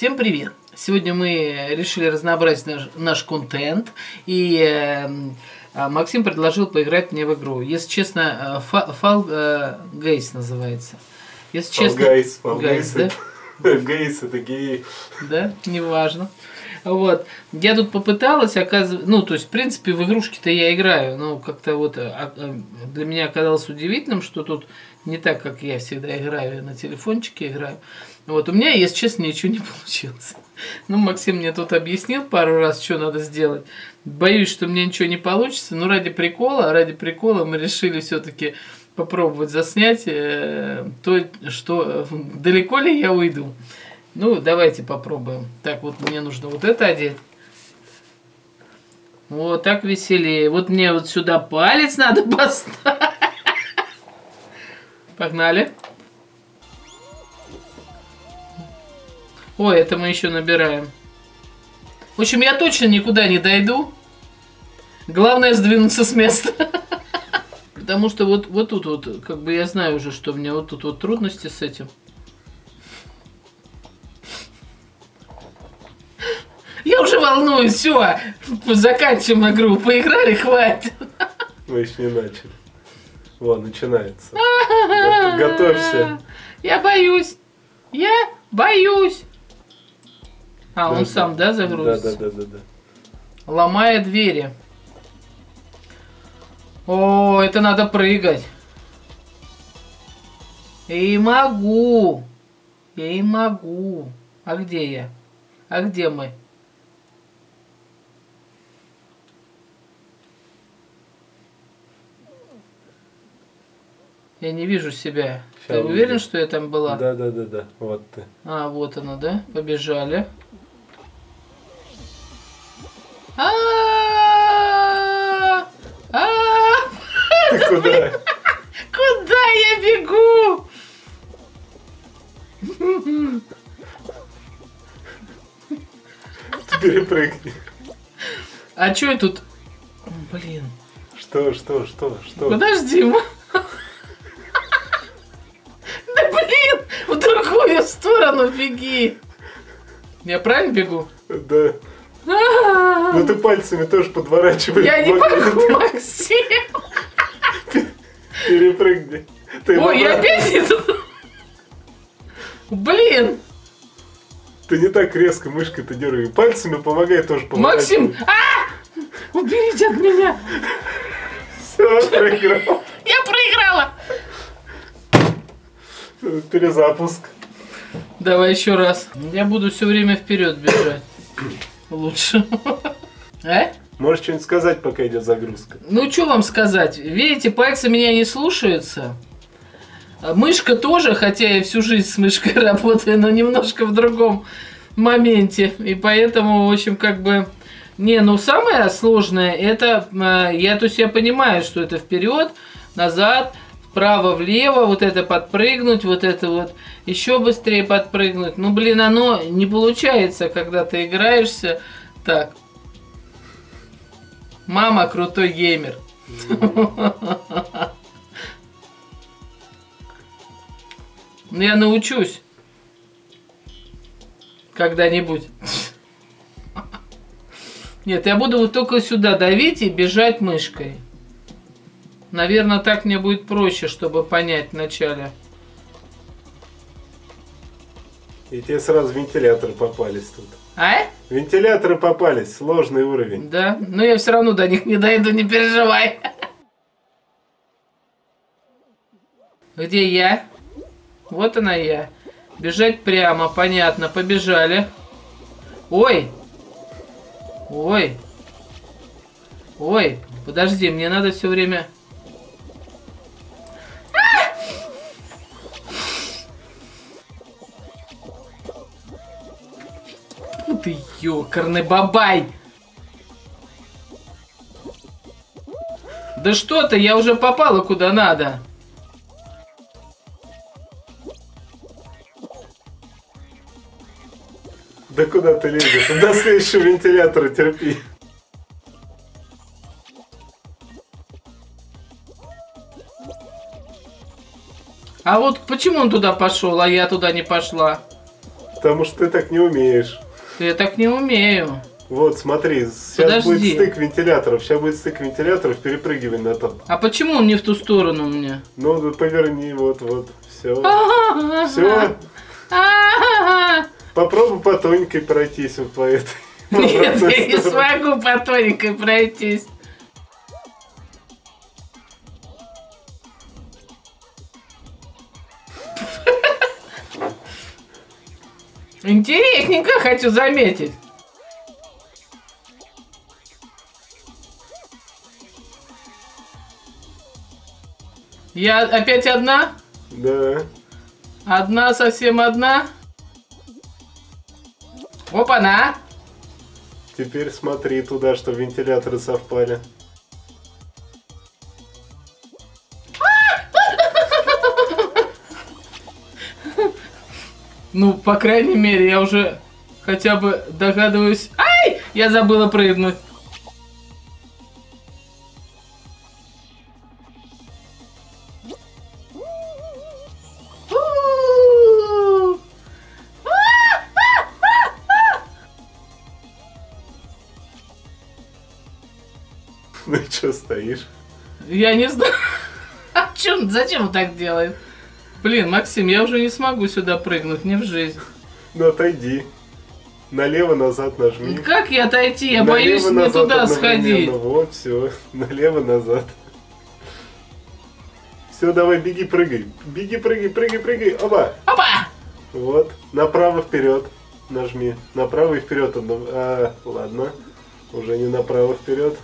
Всем привет! Сегодня мы решили разнообразить наш, наш контент, и э, Максим предложил поиграть мне в игру. Если честно, Fall э, Guys называется. Если честно, Guys, Fall Guys, да? Гейс это геи. Да, неважно. Вот. Я тут попыталась, оказывается, ну, то есть, в принципе, в игрушки-то я играю, но как-то вот а, а, для меня оказалось удивительным, что тут не так, как я всегда играю, на телефончике играю. Вот, у меня, если честно, ничего не получилось. Ну, Максим мне тут объяснил пару раз, что надо сделать. Боюсь, что мне ничего не получится, но ради прикола, ради прикола мы решили все-таки попробовать заснять э, то, что э, далеко ли я уйду. Ну, давайте попробуем. Так, вот мне нужно вот это одеть. Вот так веселее. Вот мне вот сюда палец надо поставить. Погнали. Ой, это мы еще набираем. В общем, я точно никуда не дойду. Главное сдвинуться с места. Потому что вот, вот тут вот, как бы я знаю уже, что у меня вот тут вот трудности с этим. Я уже волнуюсь, все, заканчиваем игру, поиграли, хватит. Мы еще не начали. Вот, начинается. Готовься. Я боюсь. Я боюсь. А, он сам, да, загрузится? Да, да, да, да, да. Ломая двери. О, это надо прыгать. И могу. Я и могу. А где я? А где мы? Я не вижу себя. Сейчас ты уверен, что я там была? Да, да, да, да. Вот ты. А, вот она, да? Побежали. А, а, Ты куда? Куда я бегу? Перепрыгни. А что я тут? Блин. Что, что, что, что? Подожди, сторону беги. Я правильно бегу? Да. Ну ты пальцами тоже подворачивай. Я не могу, Максим. Перепрыгни. Ой, я опять иду. Блин. Ты не так резко мышкой-то дергай. Пальцами помогай тоже Максим! А! Уберите от меня! Все, проиграл. Я проиграла! Перезапуск. Давай еще раз. Я буду все время вперед бежать лучше. А? Можешь что-нибудь сказать, пока идет загрузка? Ну, что вам сказать? Видите, пальцы меня не слушаются. Мышка тоже, хотя я всю жизнь с мышкой работаю, но немножко в другом моменте. И поэтому, в общем, как бы... Не, ну самое сложное, это... Э, я, то есть я понимаю, что это вперед, назад, вправо, влево, вот это подпрыгнуть, вот это вот еще быстрее подпрыгнуть. Ну, блин, оно не получается, когда ты играешься так. Мама крутой геймер. Ну, я научусь. Когда-нибудь. Нет, я буду вот только сюда давить и бежать мышкой. Наверное, так мне будет проще, чтобы понять вначале. И тебе сразу вентиляторы попались тут. А? Вентиляторы попались, сложный уровень. Да, но я все равно до них не дойду, не переживай. Где я? Вот она я. Бежать прямо, понятно, побежали. Ой! Ой! Ой, подожди, мне надо все время... ёкарный бабай! Да что ты, я уже попала куда надо. Да куда ты лезешь? До следующего вентилятора терпи. А вот почему он туда пошел, а я туда не пошла? Потому что ты так не умеешь. Я так не умею. Вот, смотри, сейчас Подожди. будет стык вентиляторов. Сейчас будет стык вентиляторов, перепрыгивай на топ. А почему он не в ту сторону меня? Ну, поверни, вот, вот. Все. Все. Попробуй по тоненькой пройтись вот по этой. Нет, я не смогу по тоненькой пройтись. Интересненько, хочу заметить. Я опять одна? Да. Одна, совсем одна? Опа-на! Теперь смотри туда, что вентиляторы совпали. Ну, по крайней мере, я уже хотя бы догадываюсь... Ай! Я забыла прыгнуть. Ну и что стоишь? Я не знаю. А чё, зачем он так делает? Блин, Максим, я уже не смогу сюда прыгнуть, не в жизнь. Ну отойди. Налево-назад нажми. Как я отойти? Я боюсь не туда сходить. Вот, все. Налево-назад. Все, давай, беги, прыгай. Беги, прыгай, прыгай, прыгай. Оба. Опа! Вот. Направо, вперед. Нажми. Направо и вперед. А, ладно. Уже не направо, вперед.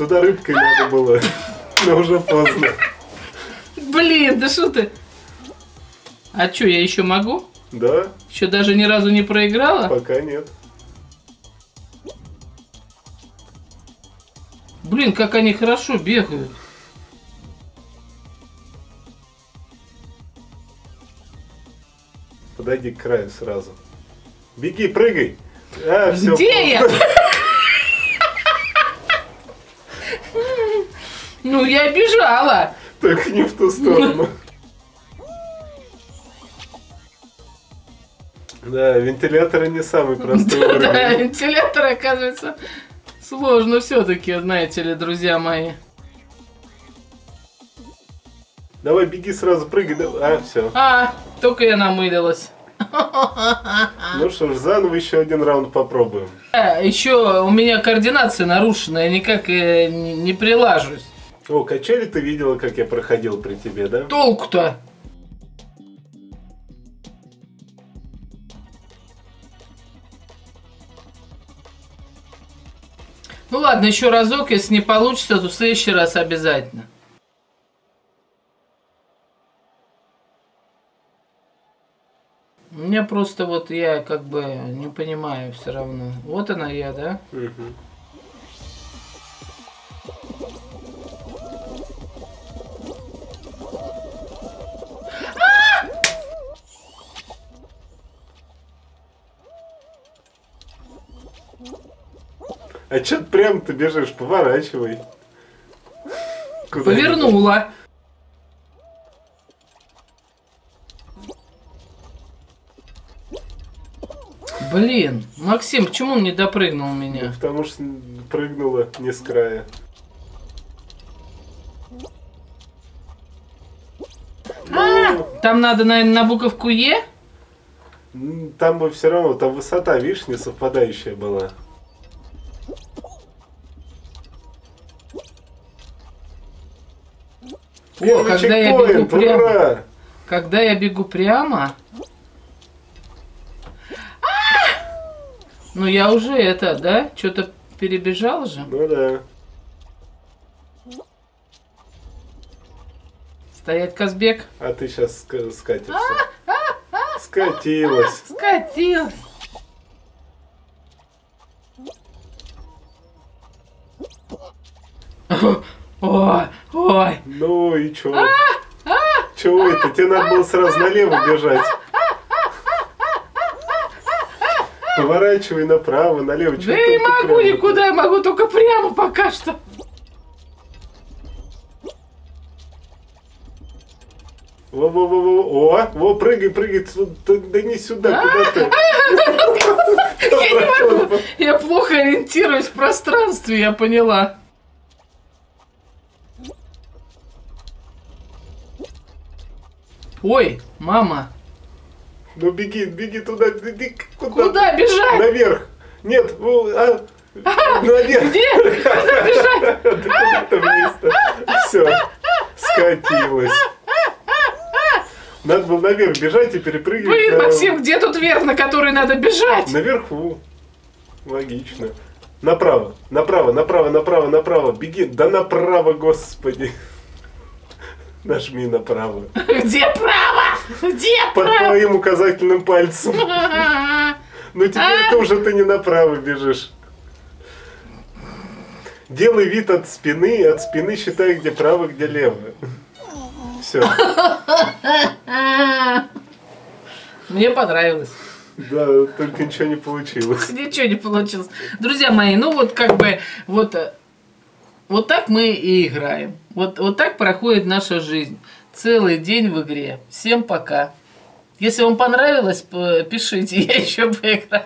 Туда рыбкой надо было. Но уже поздно. Блин, да что ты? А чё, я еще могу? Да, Еще даже ни разу не проиграла? пока нет. Блин, как они хорошо бегают. Подойди к краю сразу. Беги, прыгай. А, все. Где я? Ну, я бежала. Только не в ту сторону. Да, вентиляторы не самый простой Да, уровень. вентилятор, оказывается, сложно все-таки, знаете ли, друзья мои. Давай, беги сразу, прыгай. да- А, все. А, только я намылилась. Ну что ж, заново еще один раунд попробуем. Еще у меня координация нарушена, я никак э, не прилажусь. О, качели ты видела, как я проходил при тебе, да? Толку-то? Ну ладно, еще разок, если не получится, то в следующий раз обязательно. У меня просто вот я как бы не понимаю все равно. Вот она я, да? Мгм. А чё ты прям ты бежишь? Поворачивай. Куда Повернула. Блин, Максим, почему он не допрыгнул Ну, меня? потому что прыгнула не с края. Ну, Там надо, наверное, на буковку Е? там бы все равно, там высота, видишь, не совпадающая была. О, когда я бегу прямо. ура! Когда я бегу прямо... Ну я уже это, да? Что-то перебежал же. Ну да. Стоять, Казбек. А ты сейчас скатишься. Скатилась. Скатилась. Ой, ой. И чё? А, Чего это? Тебе надо было сразу налево бежать. Поворачивай направо, налево. Да я не могу прямо? никуда, я могу только прямо пока что. Во-во-во-во. О, во, прыгай, прыгай. да не сюда, куда ты? Я не могу. Я плохо ориентируюсь в пространстве, я поняла. Ой, мама, Ну беги, беги туда, беги куда? куда бежать? Наверх. Нет, ну, а, наверх. Где? Куда бежать? Да куда-то. Все, скатилась. Надо было наверх бежать и перепрыгивать. Блин, на- Максим, где тут верх, на который надо бежать? Наверху. Логично. Направо, направо, направо, направо, направо. Беги, да направо, господи. Нажми направо. Где право? Где Под право? твоим указательным пальцем. Ну теперь А? тоже ты не направо бежишь. Делай вид от спины, от спины считай, где право, где лево. Все. Мне понравилось. Да, только ничего не получилось. Ничего не получилось. Друзья мои, ну вот как бы вот, э, вот так мы и играем. Вот, вот так проходит наша жизнь. Целый день в игре. Всем пока. Если вам понравилось, пишите, я еще поиграю.